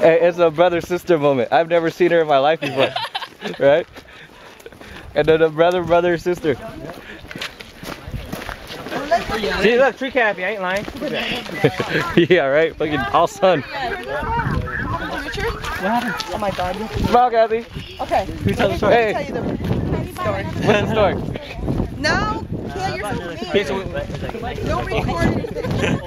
Hey, it's a brother sister moment. I've never seen her in my life before. right? And then a brother, brother, sister. See, look, tree canopy. I ain't lying. yeah, right? Fucking all sun. What happened? Oh my god. Smile, Kathy. Okay. Who tells the story? Hey, tell you the story. what's the story? No, Kayla, you're so mean. Okay, so we- Don't record anything.